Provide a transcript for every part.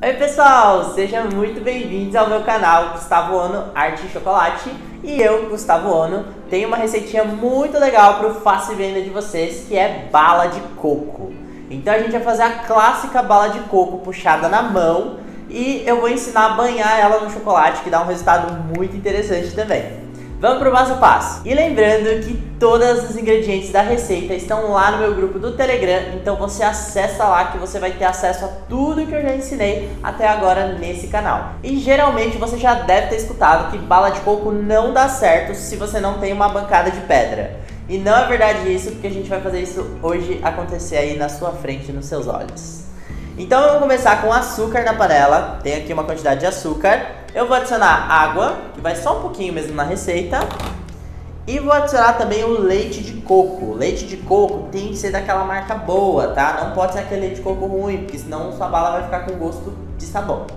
Oi pessoal, sejam muito bem-vindos ao meu canal Gustavo Ono Arte e Chocolate e eu, Gustavo Ono, tenho uma receitinha muito legal para o fácil venda de vocês que é bala de coco. Então a gente vai fazer a clássica bala de coco puxada na mão e eu vou ensinar a banhar ela no chocolate que dá um resultado muito interessante também. Vamos pro passo a passo. E lembrando que todos os ingredientes da receita estão lá no meu grupo do Telegram, então você acessa lá que você vai ter acesso a tudo que eu já ensinei até agora nesse canal. E geralmente você já deve ter escutado que bala de coco não dá certo se você não tem uma bancada de pedra. E não é verdade isso, porque a gente vai fazer isso hoje acontecer aí na sua frente, nos seus olhos. Então vamos começar com açúcar na panela. Tem aqui uma quantidade de açúcar. Eu vou adicionar água, que vai só um pouquinho mesmo na receita. E vou adicionar também o leite de coco. Leite de coco tem que ser daquela marca boa, tá? Não pode ser aquele leite de coco ruim, porque senão sua bala vai ficar com gosto de sabão.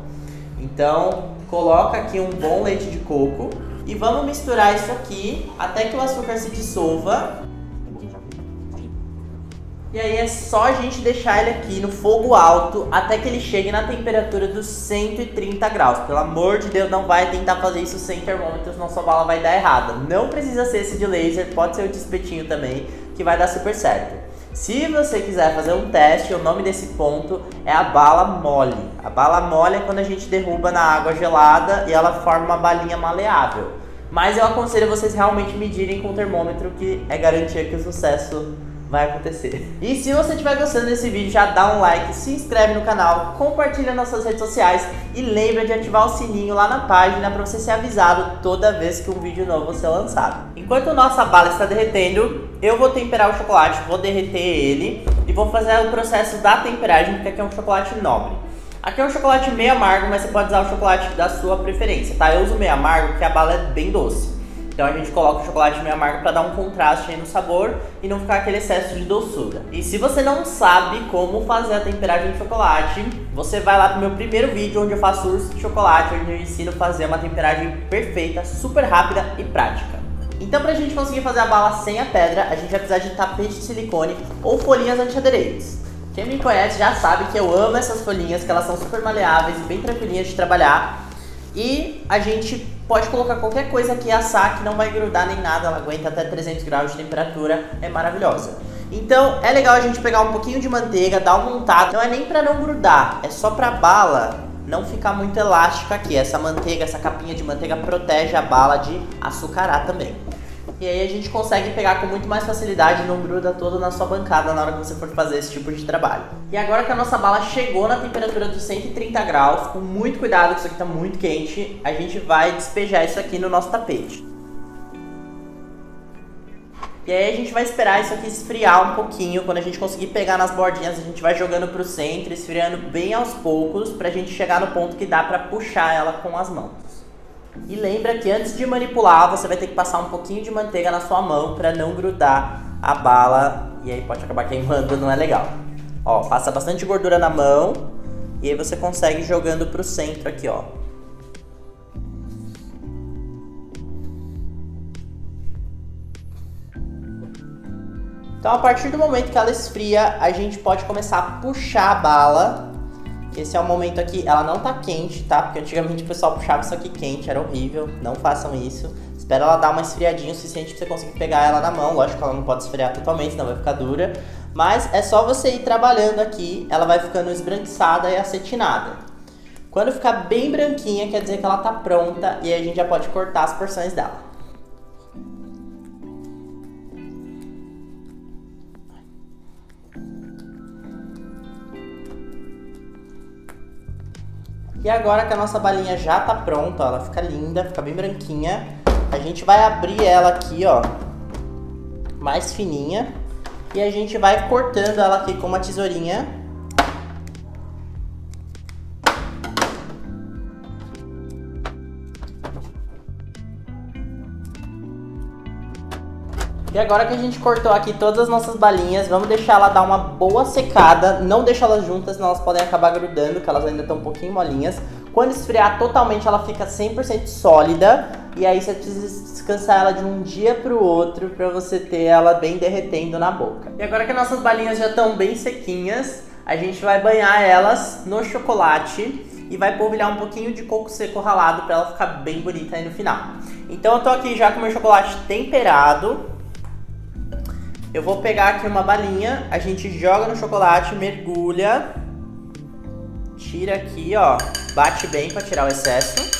Então, coloca aqui um bom leite de coco e vamos misturar isso aqui até que o açúcar se dissolva e aí é só a gente deixar ele aqui no fogo alto até que ele chegue na temperatura dos 130 graus. Pelo amor de Deus, não vai tentar fazer isso sem termômetro, senão sua bala vai dar errada. Não precisa ser esse de laser, pode ser o de espetinho também, que vai dar super certo. Se você quiser fazer um teste, o nome desse ponto é a bala mole. A bala mole é quando a gente derruba na água gelada e ela forma uma balinha maleável. Mas eu aconselho vocês realmente medirem com o termômetro, que é garantia que o sucesso vai acontecer. E se você estiver gostando desse vídeo, já dá um like, se inscreve no canal, compartilha nas suas redes sociais e lembra de ativar o sininho lá na página para você ser avisado toda vez que um vídeo novo ser lançado. Enquanto nossa bala está derretendo, eu vou temperar o chocolate, vou derreter ele e vou fazer o processo da temperagem, porque aqui é um chocolate nobre. Aqui é um chocolate meio amargo, mas você pode usar o chocolate da sua preferência, tá? Eu uso meio amargo porque a bala é bem doce. Então a gente coloca o chocolate meio amargo para dar um contraste no sabor e não ficar aquele excesso de doçura. E se você não sabe como fazer a temperagem de chocolate, você vai lá pro meu primeiro vídeo onde eu faço urso de chocolate, onde eu ensino a fazer uma temperagem perfeita, super rápida e prática. Então pra gente conseguir fazer a bala sem a pedra, a gente vai precisar de tapete de silicone ou folhinhas antiaderentes. Quem me conhece já sabe que eu amo essas folhinhas, que elas são super maleáveis e bem tranquilinhas de trabalhar. E a gente pode colocar qualquer coisa aqui assar que não vai grudar nem nada, ela aguenta até 300 graus de temperatura, é maravilhosa. Então é legal a gente pegar um pouquinho de manteiga, dar uma montada, não é nem para não grudar, é só pra bala não ficar muito elástica aqui. Essa manteiga, essa capinha de manteiga protege a bala de açucarar também. E aí a gente consegue pegar com muito mais facilidade, não gruda todo na sua bancada na hora que você for fazer esse tipo de trabalho. E agora que a nossa bala chegou na temperatura dos 130 graus, com muito cuidado, que isso aqui está muito quente, a gente vai despejar isso aqui no nosso tapete. E aí a gente vai esperar isso aqui esfriar um pouquinho. Quando a gente conseguir pegar nas bordinhas, a gente vai jogando pro centro, esfriando bem aos poucos, pra gente chegar no ponto que dá pra puxar ela com as mãos. E lembra que antes de manipular, você vai ter que passar um pouquinho de manteiga na sua mão para não grudar a bala e aí pode acabar queimando, não é legal. Ó, passa bastante gordura na mão e aí você consegue jogando pro centro aqui, ó. Então, a partir do momento que ela esfria, a gente pode começar a puxar a bala esse é o momento aqui, ela não tá quente, tá? Porque antigamente o pessoal puxava isso aqui quente, era horrível. Não façam isso. Espera ela dar uma esfriadinha o suficiente pra você conseguir pegar ela na mão. Lógico que ela não pode esfriar totalmente, senão vai ficar dura. Mas é só você ir trabalhando aqui, ela vai ficando esbranquiçada e acetinada. Quando ficar bem branquinha, quer dizer que ela tá pronta e aí a gente já pode cortar as porções dela. E agora que a nossa balinha já tá pronta, ó, ela fica linda, fica bem branquinha, a gente vai abrir ela aqui, ó, mais fininha, e a gente vai cortando ela aqui com uma tesourinha E agora que a gente cortou aqui todas as nossas balinhas, vamos deixar ela dar uma boa secada. Não deixa elas juntas, senão elas podem acabar grudando, que elas ainda estão um pouquinho molinhas. Quando esfriar totalmente, ela fica 100% sólida. E aí você precisa descansar ela de um dia pro outro para você ter ela bem derretendo na boca. E agora que nossas balinhas já estão bem sequinhas, a gente vai banhar elas no chocolate e vai polvilhar um pouquinho de coco seco ralado para ela ficar bem bonita aí no final. Então eu tô aqui já com meu chocolate temperado. Eu vou pegar aqui uma balinha, a gente joga no chocolate, mergulha, tira aqui, ó, bate bem para tirar o excesso.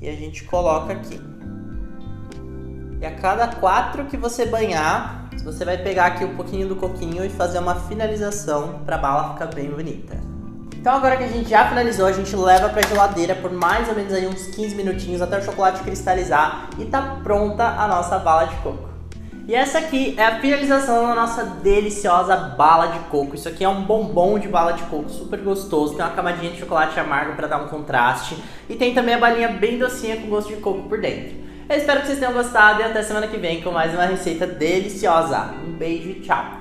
E a gente coloca aqui. E a cada quatro que você banhar, você vai pegar aqui um pouquinho do coquinho e fazer uma finalização para a bala ficar bem bonita. Então agora que a gente já finalizou, a gente leva para geladeira por mais ou menos aí uns 15 minutinhos até o chocolate cristalizar e tá pronta a nossa bala de coco. E essa aqui é a finalização da nossa deliciosa bala de coco. Isso aqui é um bombom de bala de coco, super gostoso. Tem uma camadinha de chocolate amargo para dar um contraste. E tem também a balinha bem docinha com gosto de coco por dentro. Eu espero que vocês tenham gostado e até semana que vem com mais uma receita deliciosa. Um beijo e tchau!